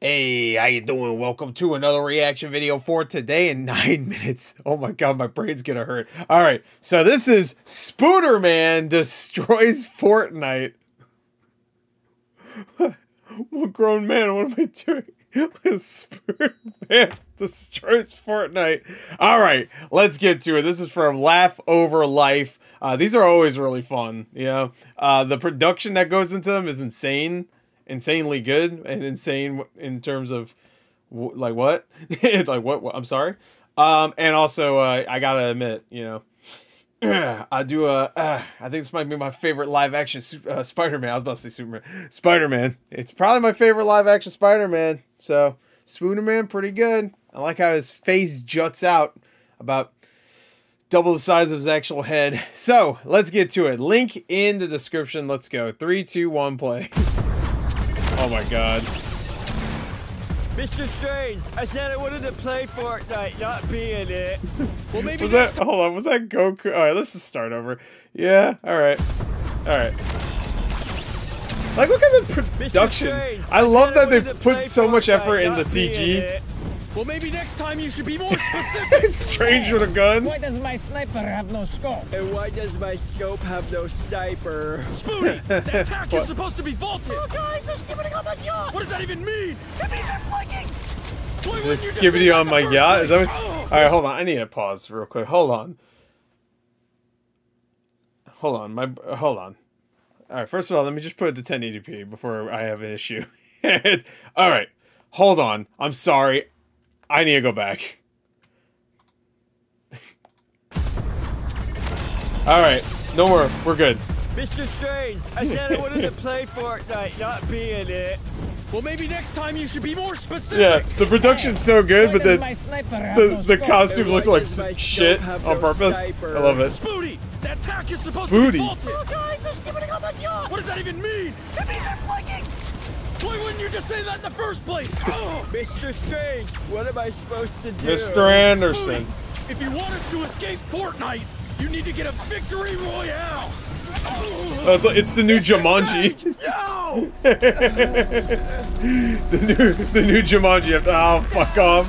Hey, how you doing? Welcome to another reaction video for today in nine minutes. Oh my god, my brain's gonna hurt. All right, so this is Spooderman destroys Fortnite. what grown man? What am I doing? Spooder Man destroys Fortnite. All right, let's get to it. This is from Laugh Over Life. Uh, these are always really fun. You know, uh, the production that goes into them is insane insanely good and insane in terms of like what it's like what, what, i'm sorry um and also uh, i gotta admit you know I do uh, uh, I think this might be my favorite live action uh, Spider-Man. I was about to say Superman. Spider-Man. It's probably my favorite live action Spider-Man. So, Spooder-Man pretty good. I like how his face juts out about double the size of his actual head. So, let's get to it. Link in the description. Let's go. Three, two, one, play. Oh my god. Mr. Strange, I said I wanted to play Fortnite, not be in it. well, maybe was that? Hold on, was that Goku? All right, let's just start over. Yeah, all right, all right. Like, look at the production. I love that they put so much effort in the CG. Well, maybe next time you should be more specific. Strange with a gun. Why does my sniper have no scope? And why does my scope have no sniper? Spoony, that attack is supposed to be vaulted. Oh, guys, they're skipping on my yacht. What does that even mean? It means they're flanking. They're skibbity on my yacht? Is that what... All right, hold on. I need to pause real quick. Hold on. Hold on. My Hold on. All right, first of all, let me just put it to 1080p before I have an issue. all right. Hold on. I'm sorry. I need to go back. Alright, no more. We're good. Mr. Strange, I said I wanted to play Fortnite, not be in it. Well, maybe next time you should be more specific. Yeah, the production's so good, but the the, the costume looks like shit on purpose. I love it. Spooty, that attack is supposed Spooty. to be vaulted. Oh, guys, they're skipping on that yacht. What does that even mean? It means they're flanking. Why wouldn't you just say that in the first place? Oh. Mr. Strange, what am I supposed to do? Mr. Anderson. if you want us to escape Fortnite, you need to get a victory royale. That's like, it's the new Jumanji. No! the new the new Jumanji. You have to oh fuck off.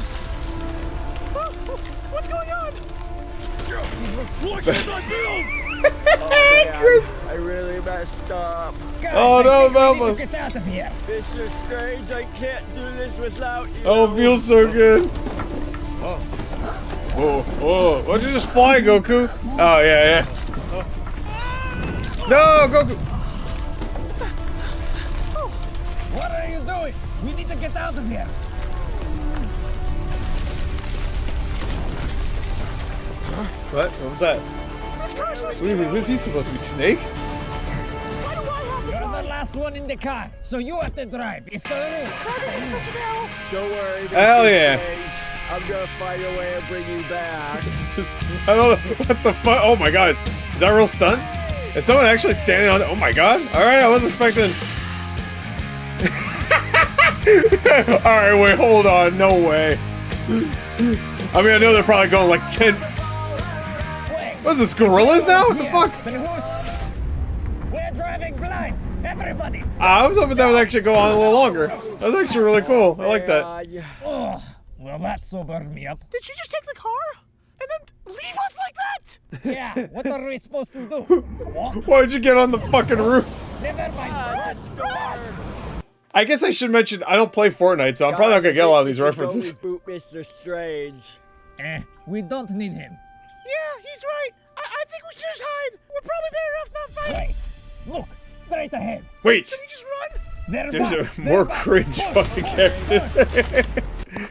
What's going on? What can I build? oh, Chris. I really messed up. God, oh no, Velma! Get out of here. Mr. Strange, I can't do this without you. Oh, it feels so good. Oh. Oh, whoa. Why'd you just fly, Goku? Oh, yeah, yeah. Oh. No, Goku! What are you doing? We need to get out of here. What? What was that? What do you mean? Was he supposed to be Snake? You're the last one in the car, so you have to drive. It's the rule. Don't worry. Hell yeah. I'm gonna find a way to bring you back. I don't know what the fuck. Oh my god, is that real stunt? Is someone actually standing on? Oh my god! All right, I was expecting. All right, wait, hold on. No way. I mean, I know they're probably going like ten. What is this? Gorillas now? What the fuck? We're driving blind. Everybody. Ah, I was hoping that would actually go on a little longer. That was actually really cool. I like that. Oh, well, that sobered me up. Did she just take the car? And then leave us like that? yeah, what are we supposed to do? Walk? Why'd you get on the fucking roof? Never mind. Ah, ah! I guess I should mention I don't play Fortnite, so I'm probably not gonna get a lot of these references. Boot Mr. Strange. Eh, we don't need him. Yeah, he's right. I, I think we should just hide. We're probably better off not fighting. Wait. Look, straight ahead. Wait. Can we just run? They're There's back. a more They're cringe back. fucking character.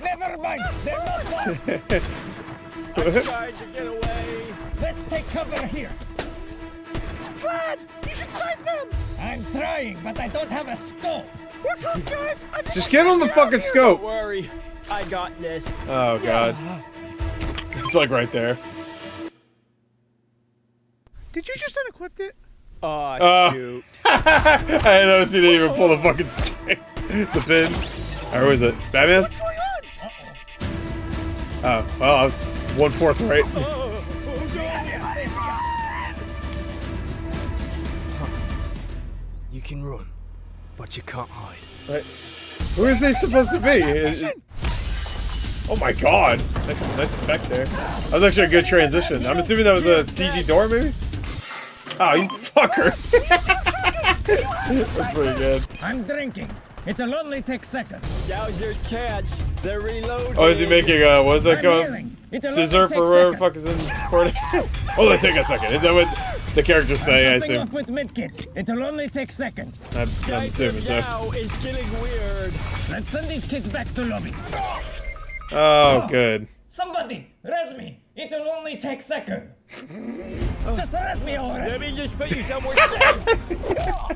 Never mind. They're not back. I'm trying to get away. Let's take cover here. Vlad, you should fight them. I'm trying, but I don't have a scope. We're good, guys. I think Just give should him the fucking scope. Don't worry. I got this. Oh god. It's like right there. Did you just unequip it? Oh, Uh, shoot. I didn't notice he didn't even pull the fucking string. the pin. Or was it? Batman? What's going on? Oh, well, I was one fourth right. You can run, but you can't hide. Right. Who is he supposed to be? Oh my god. Nice, nice effect there. That was actually a good transition. I'm assuming that was a CG door, maybe? Oh, you fucker. That's pretty good. I'm drinking. It'll only take seconds. Now's your chance. They're reloading. Oh, is he making, uh, what is that I'm called? healing. Scissor only for take whatever the fuck is in recording? Only take a second. Is that what the characters say, I Jumping assume? off with medkit. It'll only take seconds. I'm, I'm Skype assuming so. now is getting weird. Let's send these kids back to lobby. Oh, good. Somebody, res me. It'll only take seconds. Oh. Just res me already. Let me just put you somewhere safe. Oh,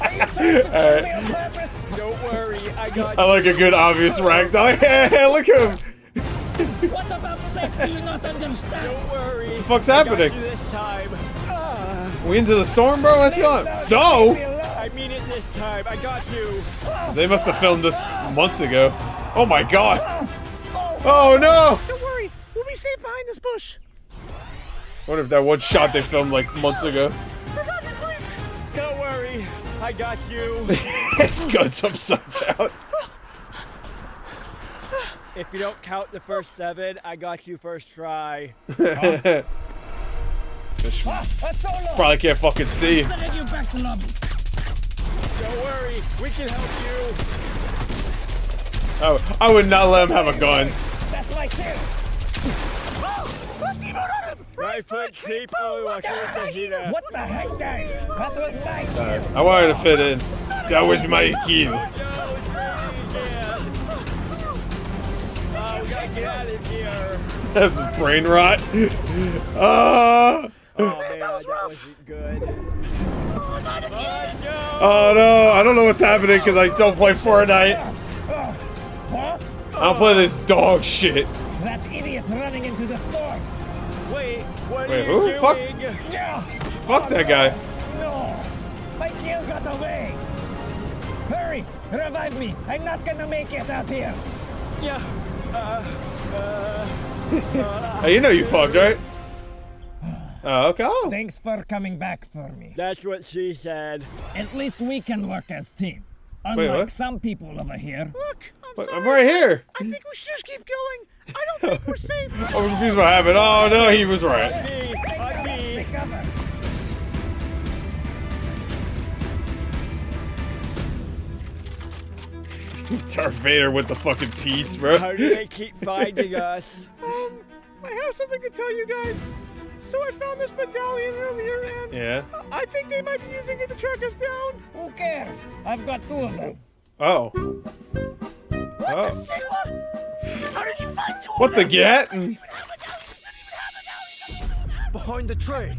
Are you trying to kill me on purpose? Don't worry, I got I like a good obvious ragdoll. Hey, look at him. What about sex do you not understand? Don't worry. What the fuck's I got happening? you this time. We into the storm, bro? Let's go. Snow? I mean it this time. I got you. They must have filmed this months ago. Oh my god. Oh. Oh no. Don't worry, we'll be safe behind this bush. Wonder if that one shot they filmed like months ago? Forgot me, please. Don't worry. I got you. His gun's upside down. if you don't count the first seven, I got you first try. A ah, solo. Probably can't fucking see. You back to lobby. Don't worry. We can help you. Oh, I would not let him have a gun. That's my. Right foot, keep on watching with the heater. What the heck, guys? That was my kill. I wanted to fit in. That was my kid. Oh, we gotta get out of here. This is brain rot. Uh, Oh man, that, wasn't good. Oh oh no, I don't know what's happening because I don't play Fortnite. Huh? I don't play this dog shit. That idiot running into the storm. Wait, what Wait, are you who? Fuck. Yeah. Fuck that guy. No. My kill got away. Hurry, revive me. I'm not gonna make it out here. Yeah. Uh, uh, Hey, you know you fucked, right? Oh, okay. Oh. Thanks for coming back for me. that's what she said. At least we can work as team. Wait, Unlike what? some people over here. Look, I'm But sorry. I'm right here. I think we should just keep going. I don't think we're safe. I was confused what happened. Oh no, he was right. Me, on me. Darth Vader with the fucking piece, bro. How do they keep finding us? Um, I have something to tell you guys. So I found this medallion earlier, and Yeah. I think they might be using it to track us down. Who cares? I've got two of them. Oh. Oh. Sigma? How did you find two What the get? Behind the tree.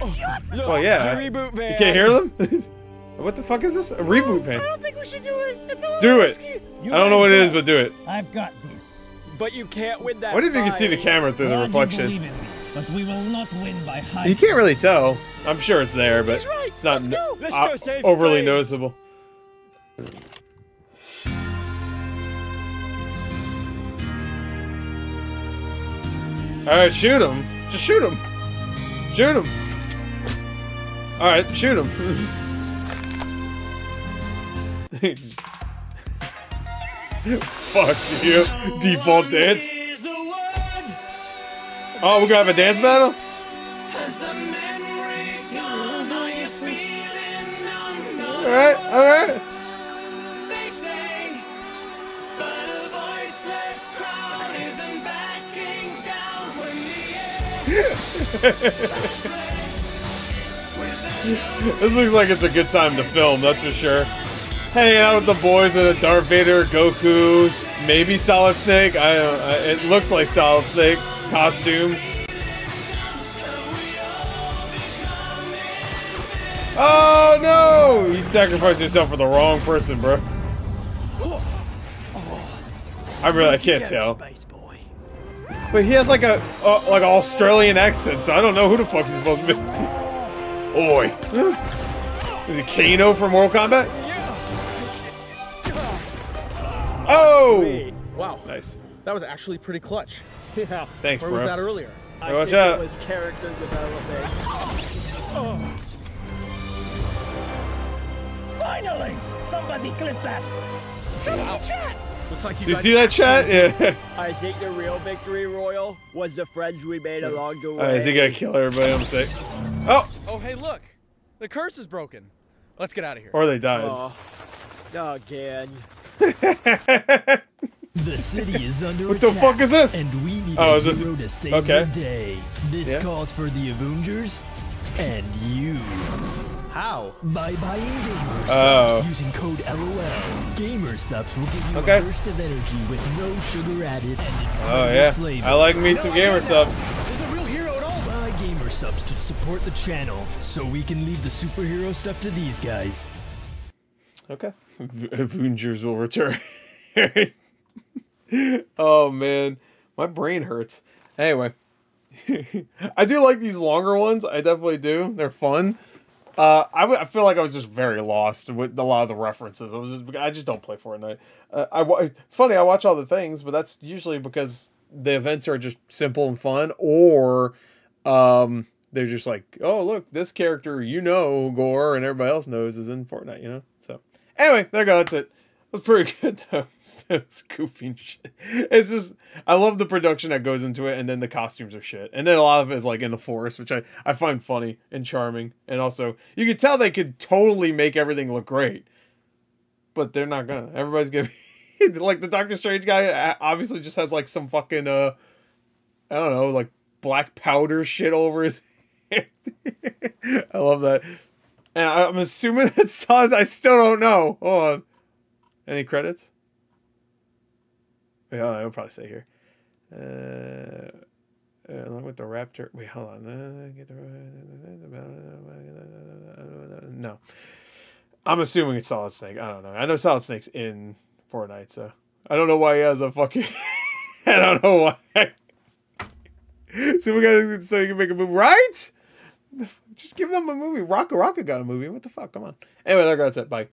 Oh, Well, yeah. reboot van. You can't hear them? what the fuck is this? A reboot I van. don't think we should do it. It's a Do it. risky. I don't know what it is, but do it. I've got this. But you can't win that What if you can see the camera through the reflection? believe in me, but we will not win by hiding. You can't really tell. I'm sure it's there, but right. it's not Let's go. Let's go overly noticeable. All right, shoot him. Just shoot him. Shoot him. All right, shoot him. Fuck you. Default dance. Oh, we're gonna have a dance battle? Alright, alright. This looks like it's a good time to film, that's for sure. Hanging out with the boys in a Darth Vader, Goku, maybe Solid Snake. I. I, it looks like Solid Snake costume. Oh no! You sacrificed yourself for the wrong person, bro. I really I can't tell. Space boy. But he has like a uh, like an Australian accent, so I don't know who the fuck he's supposed to be. Oi. Is it Kano from Mortal Kombat? Oh! Wait, Wow, Nice. that was actually pretty clutch. yeah. Thanks, Where bro. was that earlier? I watch think out. it was character development. Finally! Somebody clip that! Looks like you Do you see that chat? Yeah. I think the real victory royale was the friends we made along the way. Uh, is he gonna kill everybody I'm sick. Oh, Oh, hey, look. The curse is broken. Let's get out of here. or they died. Oh, again. The city is under What the fuck is this? And we need Oh, a is this- to save okay. the day. This Yeah. calls for the Avengers and you. How? By buying Gamer Oh. Subs using code LOL, Gamer Supps will give you Okay. a burst of energy with no sugar added and Oh yeah, flavor. I like me some gamer supps. There's a real hero at all. Buy Gamer Supps to support the channel so we can leave the superhero stuff to these guys. Okay. V- Avengers will return. oh man, my brain hurts. Anyway, I do like these longer ones. I definitely do. They're fun. Uh, I, w- I feel like I was just very lost with a lot of the references. I was just, I just don't play Fortnite. Uh, I it's funny I watch all the things, but that's usually because the events are just simple and fun, or um, they're just like, oh look, this character you know Gor and everybody else knows is in Fortnite, you know. So anyway, there you go. That's it. Was pretty good though. it was goofy shit. It's just I love the production that goes into it, and then the costumes are shit, and then a lot of it is like in the forest, which I I find funny and charming, and also you can tell they could totally make everything look great, but they're not gonna. Everybody's gonna be like the Doctor Strange guy. uh, Obviously, just has like some fucking uh, I don't know, like black powder shit over his. head. I love that, and I'm assuming that's Sans. I still don't know. Hold on. Any credits? On, I'll probably say here. Uh, uh, along with the Raptor. Wait, hold on. No. I'm assuming it's Solid Snake. I don't know. I know Solid Snake's in Fortnite, so I don't know why he has a fucking. I don't know why. so we got so you can make a movie, right? Just give them a movie. Rocka Rocka got a movie. What the fuck? Come on. Anyway, there goes it. Bye.